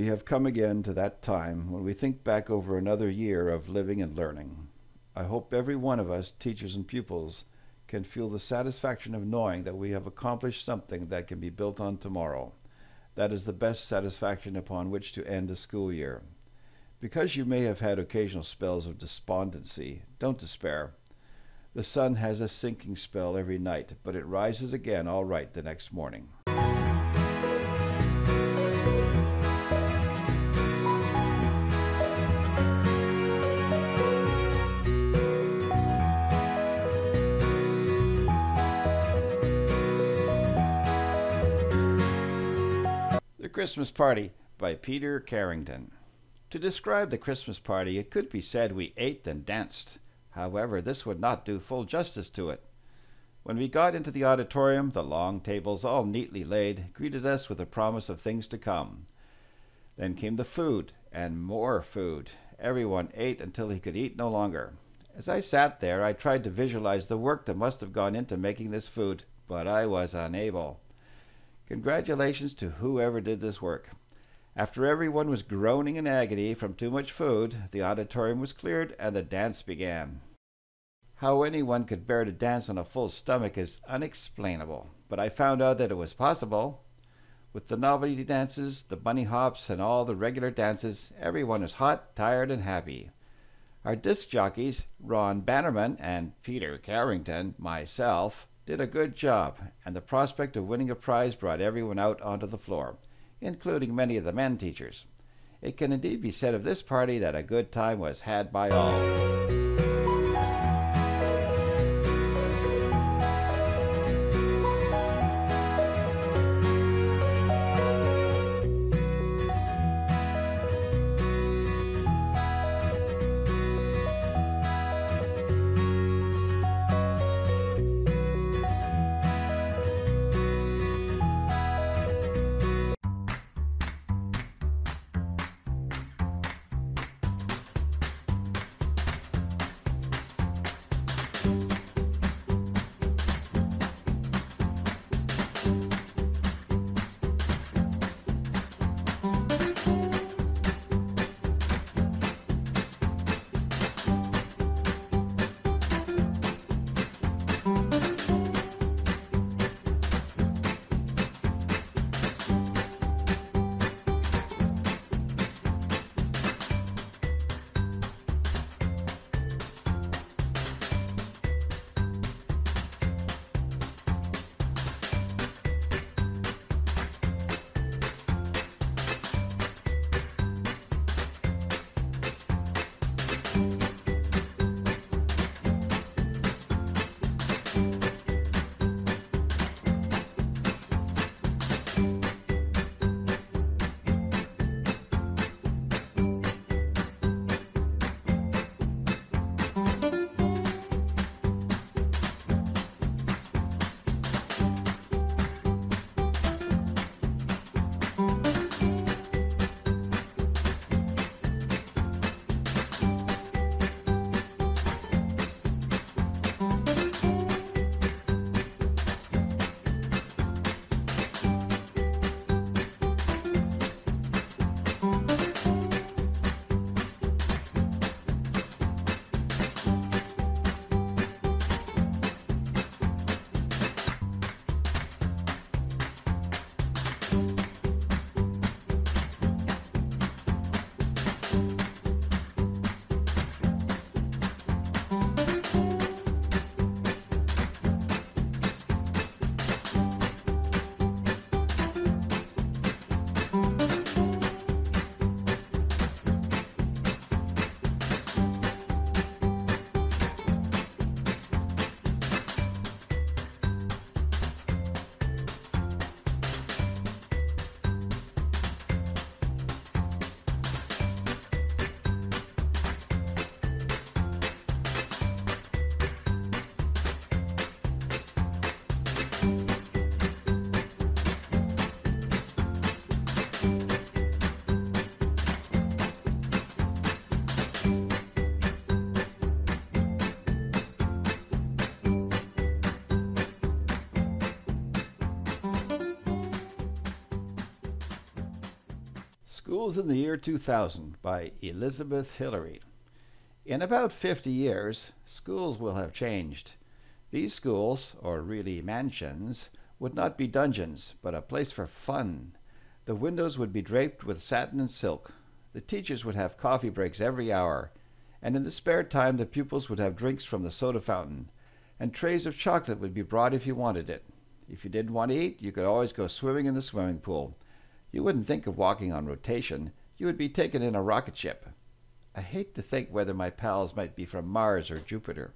We have come again to that time when we think back over another year of living and learning. I hope every one of us, teachers and pupils, can feel the satisfaction of knowing that we have accomplished something that can be built on tomorrow. That is the best satisfaction upon which to end a school year. Because you may have had occasional spells of despondency, don't despair. The sun has a sinking spell every night, but it rises again all right the next morning. Christmas Party by Peter Carrington. To describe the Christmas party, it could be said we ate and danced. However, this would not do full justice to it. When we got into the auditorium, the long tables, all neatly laid, greeted us with a promise of things to come. Then came the food, and more food. Everyone ate until he could eat no longer. As I sat there, I tried to visualize the work that must have gone into making this food, but I was unable. Congratulations to whoever did this work. After everyone was groaning in agony from too much food, the auditorium was cleared and the dance began. How anyone could bear to dance on a full stomach is unexplainable, but I found out that it was possible. With the novelty dances, the bunny hops, and all the regular dances, everyone was hot, tired, and happy. Our disc jockeys, Ron Bannerman and Peter Carrington, myself, did a good job, and the prospect of winning a prize brought everyone out onto the floor including many of the men teachers. It can indeed be said of this party that a good time was had by all. Schools in the Year 2000 by Elizabeth Hillary. In about 50 years, schools will have changed. These schools, or really mansions, would not be dungeons, but a place for fun. The windows would be draped with satin and silk. The teachers would have coffee breaks every hour, and in the spare time the pupils would have drinks from the soda fountain, and trays of chocolate would be brought if you wanted it. If you didn't want to eat, you could always go swimming in the swimming pool. You wouldn't think of walking on rotation. You would be taken in a rocket ship. I hate to think whether my pals might be from Mars or Jupiter.